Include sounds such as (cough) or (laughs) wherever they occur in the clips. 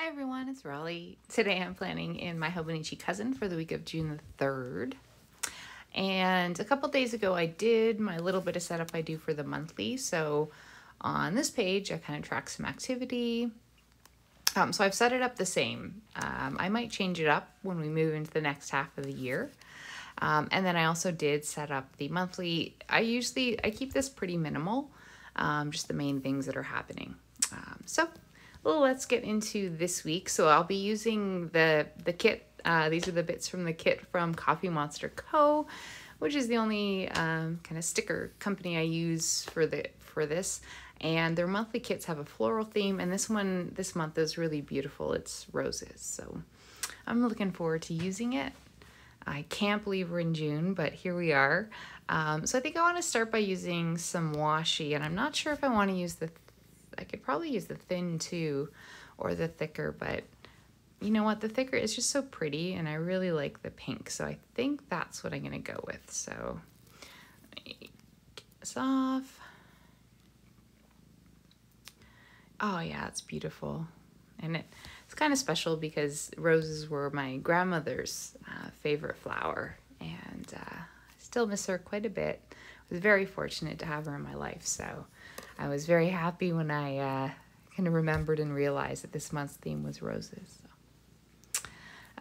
Hi everyone, it's Raleigh. Today I'm planning in my Hobonichi cousin for the week of June the 3rd. And a couple days ago I did my little bit of setup I do for the monthly. So on this page I kind of track some activity. Um, so I've set it up the same. Um, I might change it up when we move into the next half of the year. Um, and then I also did set up the monthly. I usually, I keep this pretty minimal, um, just the main things that are happening. Um, so well, let's get into this week. So I'll be using the, the kit. Uh, these are the bits from the kit from Coffee Monsterz Co., which is the only um, kind of sticker company I use for the for this. And their monthly kits have a floral theme, and this one this month is really beautiful. It's roses, so I'm looking forward to using it. I can't believe we're in June, but here we are. Um, so I think I want to start by using some washi, and I'm not sure if I want to use the I could probably use the thin too or the thicker, but you know what? The thicker is just so pretty and I really like the pink. So I think that's what I'm to go with. So this off. Oh yeah, it's beautiful. And it, it's kind of special because roses were my grandmother's uh, favorite flower and uh, I still miss her quite a bit. I was very fortunate to have her in my life. So I was very happy when I uh, kind of remembered and realized that this month's theme was roses. So,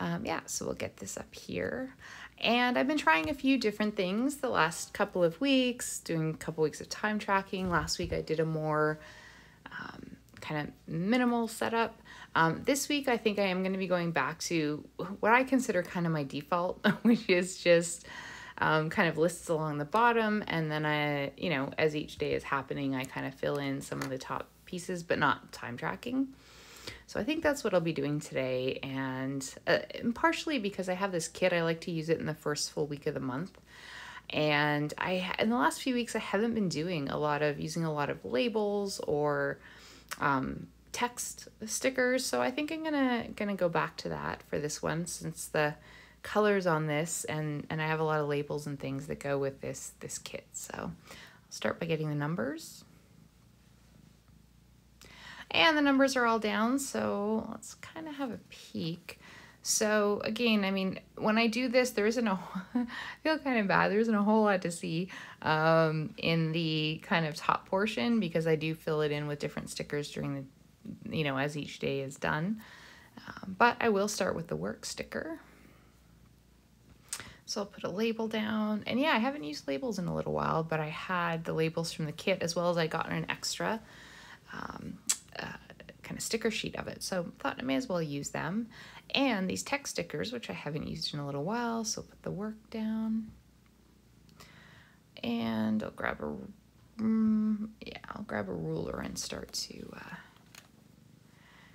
um, yeah, so we'll get this up here. And I've been trying a few different things the last couple of weeks, doing a couple weeks of time tracking. Last week I did a more um, kind of minimal setup. Um, this week I think I am going to be going back to what I consider kind of my default, (laughs) which is just um, kind of lists along the bottom. And then I, you know, as each day is happening, I kind of fill in some of the top pieces, but not time tracking. So I think that's what I'll be doing today. And, uh, and partially because I have this kit, I like to use it in the first full week of the month. And I, in the last few weeks, I haven't been doing a lot of using a lot of labels or um, text stickers. So I think I'm gonna gonna go back to that for this one since the colors on this and, and I have a lot of labels and things that go with this, this kit. So I'll start by getting the numbers. And the numbers are all down, so let's kind of have a peek. So again, I mean, when I do this, there isn't a, (laughs) I feel kind of bad. There isn't a whole lot to see um, in the kind of top portion because I do fill it in with different stickers during the, you know, as each day is done. Um, but I will start with the work sticker. So I'll put a label down. And yeah, I haven't used labels in a little while, but I had the labels from the kit as well as I got an extra um, uh, kind of sticker sheet of it. So I thought I may as well use them. And these text stickers, which I haven't used in a little while. So put the work down. And I'll grab a, um, yeah, I'll grab a ruler and start to uh,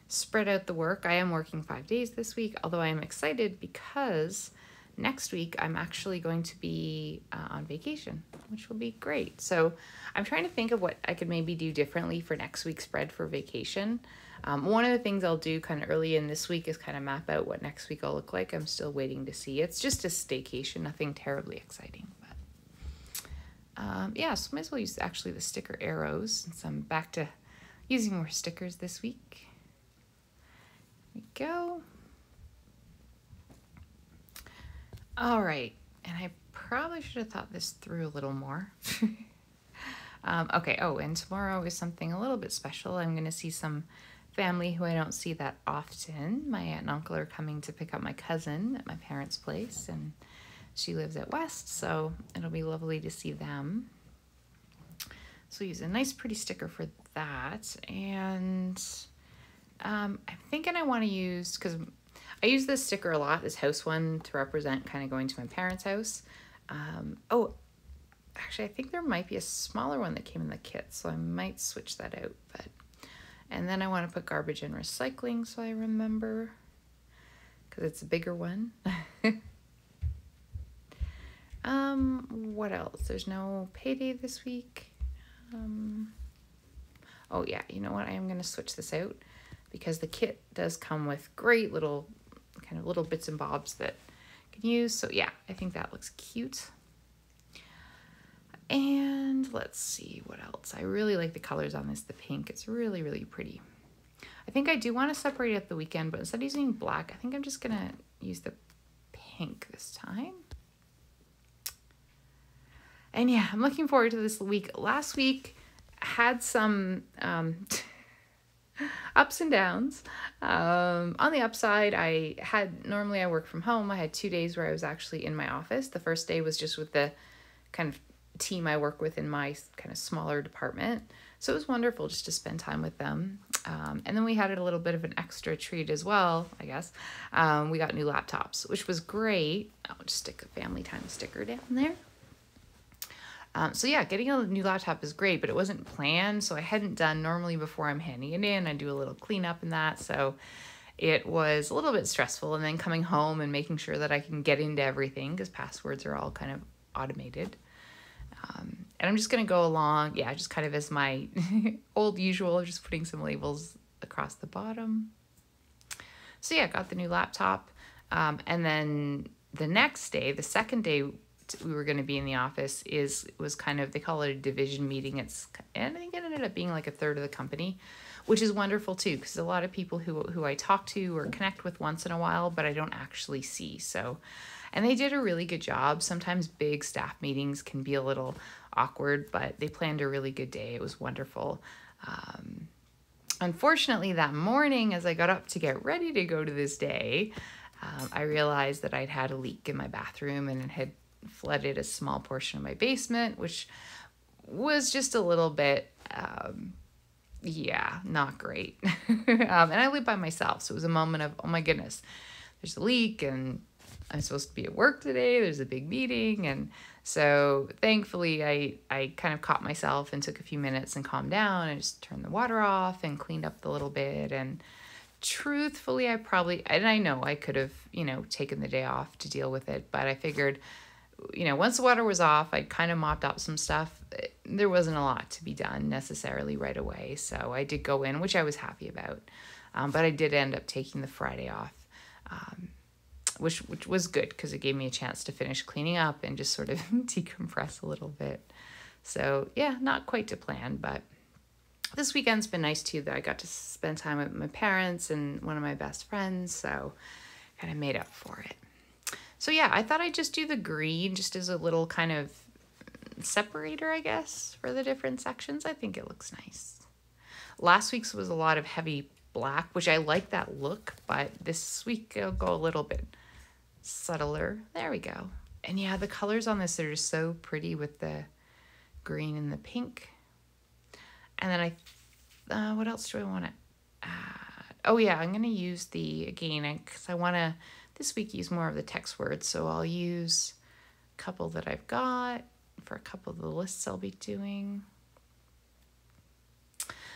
spread out the work. I am working five days this week, although I am excited because next week I'm actually going to be uh, on vacation, which will be great. So I'm trying to think of what I could maybe do differently for next week's spread for vacation. Um, one of the things I'll do kind of early in this week is kind of map out what next week I'll look like. I'm still waiting to see. It's just a staycation, nothing terribly exciting. But um, yeah, so might as well use actually the sticker arrows since I'm back to using more stickers this week. There we go. All right, and I probably should have thought this through a little more. (laughs) um, okay, oh, and tomorrow is something a little bit special. I'm going to see some family who I don't see that often. My aunt and uncle are coming to pick up my cousin at my parents' place, and she lives at West, so it'll be lovely to see them. So use a nice pretty sticker for that. And um, I'm thinking I want to use, because I use this sticker a lot, this house one, to represent kind of going to my parents' house. Um, oh, actually, I think there might be a smaller one that came in the kit, so I might switch that out. But And then I want to put garbage and recycling so I remember, because it's a bigger one. (laughs) um, what else? There's no payday this week. Um, oh yeah, you know what? I am going to switch this out because the kit does come with great little kind of little bits and bobs that I can use. So yeah, I think that looks cute. And let's see what else. I really like the colors on this, the pink. It's really, really pretty. I think I do want to separate it at the weekend, but instead of using black, I think I'm just going to use the pink this time. And yeah, I'm looking forward to this week. Last week had some um, (laughs) (laughs) ups and downs. Um, on the upside, I had normally I work from home. I had two days where I was actually in my office. The first day was just with the kind of team I work with in my kind of smaller department. So it was wonderful just to spend time with them. Um, and then we had a little bit of an extra treat as well, I guess. Um, we got new laptops, which was great. I'll just stick a family time sticker down there. Um, so yeah, getting a new laptop is great, but it wasn't planned. So I hadn't done normally before I'm handing it in. I do a little cleanup in that. So it was a little bit stressful. And then coming home and making sure that I can get into everything because passwords are all kind of automated. Um, and I'm just going to go along, yeah, just kind of as my (laughs) old usual, just putting some labels across the bottom. So yeah, got the new laptop. Um, and then the next day, the second day we were going to be in the office is was kind of they call it a division meeting. It's and I think it ended up being like a third of the company, which is wonderful too because a lot of people who who I talk to or connect with once in a while, but I don't actually see. So, and they did a really good job. Sometimes big staff meetings can be a little awkward, but they planned a really good day. It was wonderful. Um, unfortunately, that morning, as I got up to get ready to go to this day, um, I realized that I'd had a leak in my bathroom and it had flooded a small portion of my basement, which was just a little bit, um, yeah, not great. (laughs) um, and I live by myself, so it was a moment of, oh my goodness, there's a leak and I'm supposed to be at work today. There's a big meeting. And so thankfully, I, I kind of caught myself and took a few minutes and calmed down and just turned the water off and cleaned up a little bit. And truthfully, I probably, and I know I could have, you know, taken the day off to deal with it, but I figured you know, once the water was off, I kind of mopped up some stuff. There wasn't a lot to be done necessarily right away. So I did go in, which I was happy about. Um, but I did end up taking the Friday off, um, which, which was good because it gave me a chance to finish cleaning up and just sort of (laughs) decompress a little bit. So yeah, not quite to plan, but this weekend's been nice too that I got to spend time with my parents and one of my best friends. So kind of made up for it. So yeah, I thought I'd just do the green just as a little kind of separator, I guess, for the different sections. I think it looks nice. Last week's was a lot of heavy black, which I like that look, but this week it'll go a little bit subtler. There we go. And yeah, the colors on this are just so pretty with the green and the pink. And then I, uh, what else do I want to add? Oh yeah, I'm going to use the, again, because I want to this week use more of the text words, so I'll use a couple that I've got for a couple of the lists I'll be doing.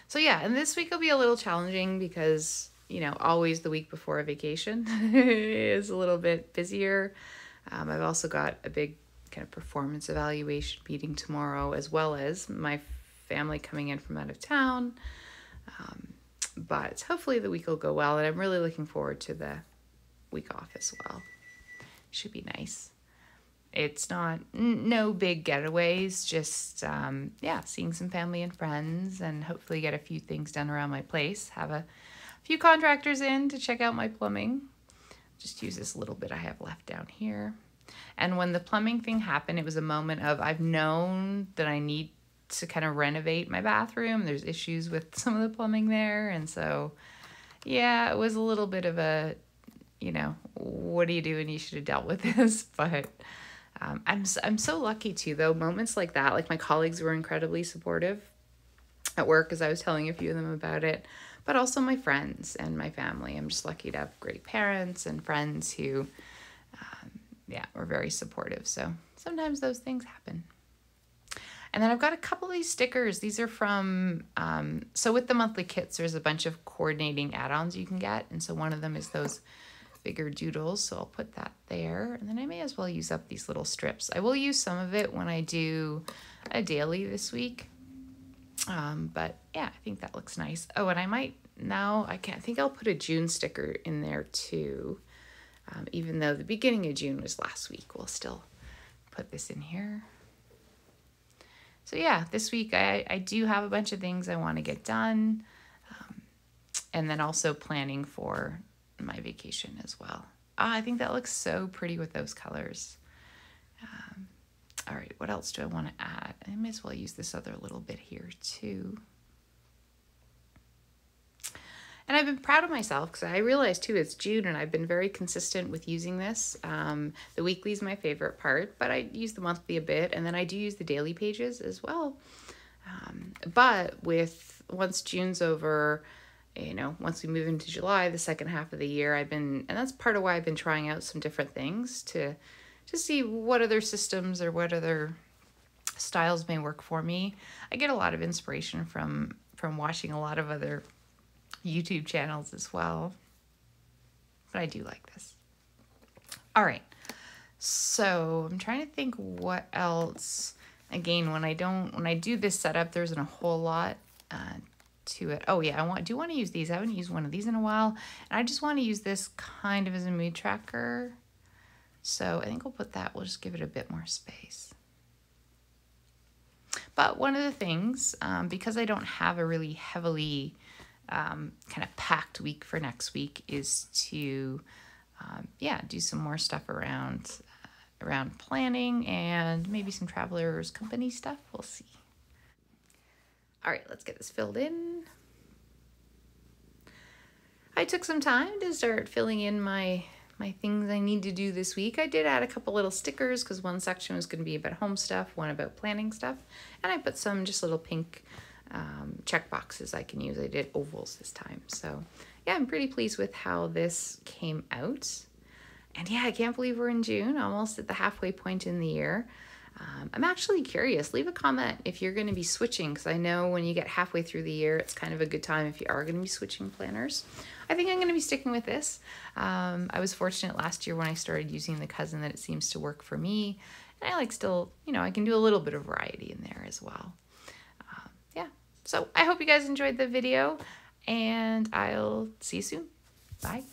So yeah, and this week will be a little challenging because, you know, always the week before a vacation (laughs) is a little bit busier. Um, I've also got a big kind of performance evaluation meeting tomorrow, as well as my family coming in from out of town. Um, but hopefully the week will go well, and I'm really looking forward to the week off as well. Should be nice. It's not no big getaways, just um, yeah, seeing some family and friends, and hopefully get a few things done around my place. Have a few contractors in to check out my plumbing. Just use this little bit I have left down here. And when the plumbing thing happened, it was a moment of I've known that I need to kind of renovate my bathroom. There's issues with some of the plumbing there, and so yeah, it was a little bit of a you know, what do you do? And you should have dealt with (laughs) this. But um, I'm, I'm so lucky too, though. Moments like that, like my colleagues were incredibly supportive at work as I was telling a few of them about it, but also my friends and my family. I'm just lucky to have great parents and friends who, um, yeah, were very supportive. So sometimes those things happen. And then I've got a couple of these stickers. These are from, um, so with the monthly kits, there's a bunch of coordinating add-ons you can get. And so one of them is those bigger doodles, so I'll put that there. And then I may as well use up these little strips. I will use some of it when I do a daily this week. Um, but yeah, I think that looks nice. Oh, and I might now, I can't I think I'll put a June sticker in there too. Um, even though the beginning of June was last week, we'll still put this in here. So yeah, this week I, I do have a bunch of things I want to get done and then also planning for my vacation as well. Oh, I think that looks so pretty with those colors. Um, all right, what else do I want to add? I may as well use this other little bit here too. And I've been proud of myself because I realized too it's June and I've been very consistent with using this. Um, the weekly is my favorite part, but I use the monthly a bit and then I do use the daily pages as well. Um, but with once June's over, you know, once we move into July, the second half of the year, I've been, and that's part of why I've been trying out some different things to to see what other systems or what other styles may work for me. I get a lot of inspiration from from watching a lot of other YouTube channels as well. But I do like this. All right. So I'm trying to think what else. Again, when I don't, when I do this setup, there isn't a whole lot uh, to it. Oh yeah, I want do want to use these. I haven't used one of these in a while. And I just want to use this kind of as a mood tracker. So I think we'll put that, we'll just give it a bit more space. But one of the things, um, because I don't have a really heavily um, kind of packed week for next week, is to, um, yeah, do some more stuff around uh, around planning and maybe some travelers company stuff. We'll see. All right, let's get this filled in. I took some time to start filling in my my things I need to do this week. I did add a couple little stickers because one section was going to be about home stuff, one about planning stuff, and I put some just little pink um, check boxes I can use. I did ovals this time. So yeah, I'm pretty pleased with how this came out. And yeah, I can't believe we're in June, almost at the halfway point in the year. Um, I'm actually curious. Leave a comment if you're going to be switching because I know when you get halfway through the year, it's kind of a good time if you are going to be switching planners. I think I'm going to be sticking with this. Um, I was fortunate last year when I started using the cousin that it seems to work for me. And I like still, you know, I can do a little bit of variety in there as well. Um, yeah. So I hope you guys enjoyed the video and I'll see you soon. Bye.